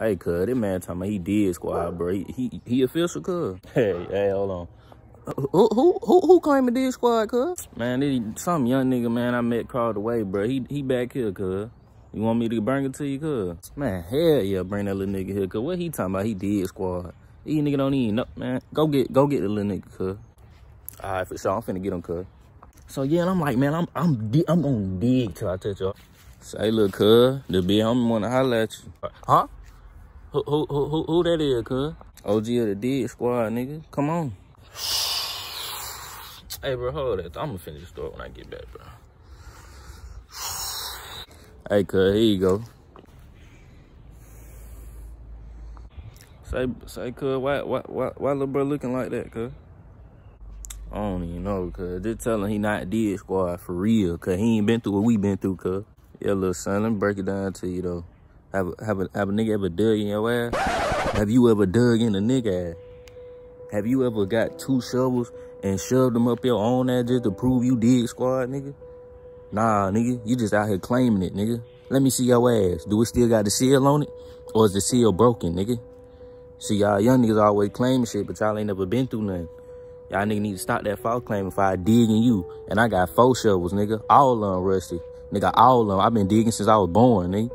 Hey, cuz, this man talking about he did squad, bro. He, he, he official, cuz. Hey, hey, hold on. Who, who, who, who claiming did squad, cuz? Man, this, some young nigga, man, I met crawled away, bro. He, he back here, cuz. You want me to bring it to you, cuz? Man, hell yeah, bring that little nigga here, cuz. What he talking about? He did squad. These nigga don't even know, man. Go get, go get the little nigga, cuz. All right, for sure. I'm finna get him, cuz. So yeah, and I'm like, man, I'm I'm I'm gonna dig till I touch y'all. Say, look, cuz, the big homie wanna holler at you. Huh? Who, who, who, who that is, cuz? OG of the Dead Squad, nigga. Come on. Hey, bro, hold that. I'm gonna finish the story when I get back, bro. Hey, cuz, here you go. Say, say, cuz, why, why, why, why little bro looking like that, cuz? I don't even know, cuz. Just tell him he not dead squad for real, cuz he ain't been through what we been through, cuz. Yeah, little son, let me break it down to you, though. Have have a, have a nigga ever dug in your ass? Have you ever dug in a nigga ass? Have you ever got two shovels and shoved them up your own ass just to prove you did squad, nigga? Nah, nigga, you just out here claiming it, nigga. Let me see your ass. Do it still got the seal on it? Or is the seal broken, nigga? See, y'all young niggas always claiming shit, but y'all ain't never been through nothing. Y'all nigga need to stop that false claim if I dig in you. And I got four shovels, nigga. All of them rusty. Nigga, all of them. I've been digging since I was born, nigga.